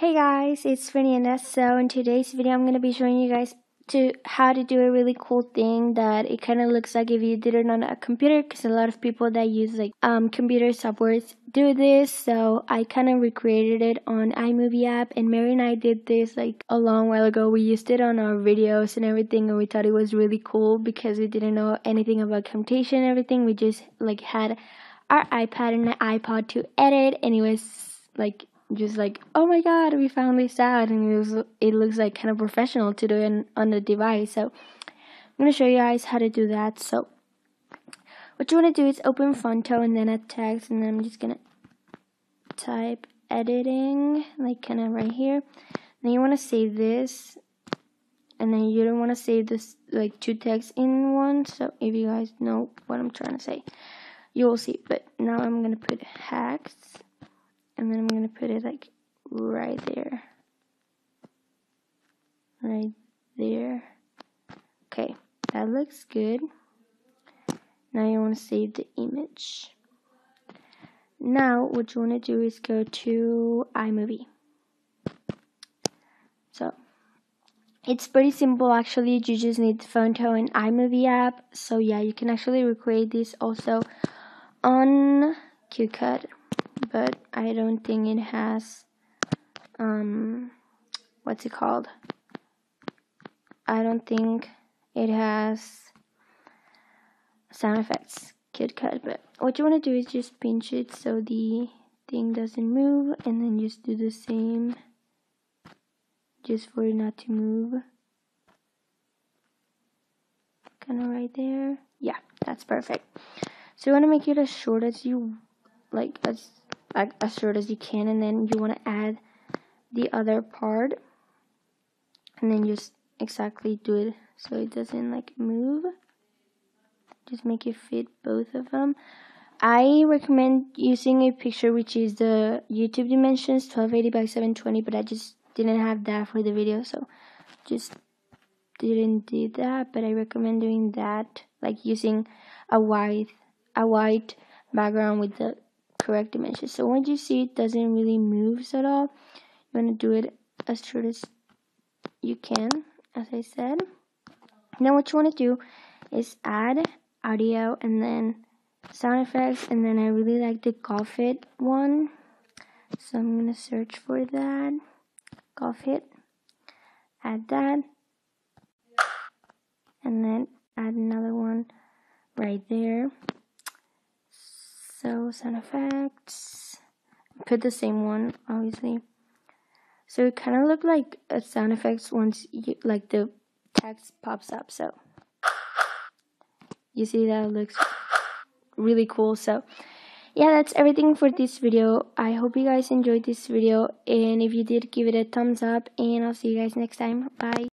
Hey guys, it's Fernanda. So in today's video, I'm going to be showing you guys to how to do a really cool thing that it kind of looks like if you did it on a computer because a lot of people that use like um, computer softwares do this so I kind of recreated it on iMovie app and Mary and I did this like a long while ago we used it on our videos and everything and we thought it was really cool because we didn't know anything about Camtasia and everything we just like had our iPad and an iPod to edit and it was like just like, oh my god, we found this out, and it, was, it looks like kind of professional to do it on the device. So I'm gonna show you guys how to do that. So what you wanna do is open Phonto and then add text, and then I'm just gonna type editing, like kind of right here. Then you wanna save this, and then you don't wanna save this like two texts in one. So if you guys know what I'm trying to say, you will see. But now I'm gonna put hacks and then I'm going to put it like right there. Right there. Okay, that looks good. Now you want to save the image. Now what you want to do is go to iMovie. So it's pretty simple actually. You just need the Phonto and iMovie app. So yeah, you can actually recreate this also on CapCut but I don't think it has um what's it called? I don't think it has sound effects CapCut but what you want to do is just pinch it so the thing doesn't move and then just do the same just for it not to move. Kind of right there. Yeah that's perfect. So you want to make it as short as you like as as short as you can and then you want to add the other part and then just exactly do it so it doesn't like move. Just make it fit both of them I recommend using a picture which is the YouTube dimensions 1280 by 720 but I just didn't have that for the video so just didn't do that. But I recommend doing that like using a white a white background with the correct dimensions. So once you see it doesn't really move at all, you want to do it as short as you can, as I said. Now what you want to do is add audio and then sound effects and then I really like the golf hit one. So I'm going to search for that. Golf hit. Add that. And then add another one right there so sound effects. Put the same one obviously. So it kind of looked like a sound effects once you like the text pops up so. You see that looks really cool so. Yeah that's everything for this video. I hope you guys enjoyed this video and if you did give it a thumbs up and i'll see you guys next time. Bye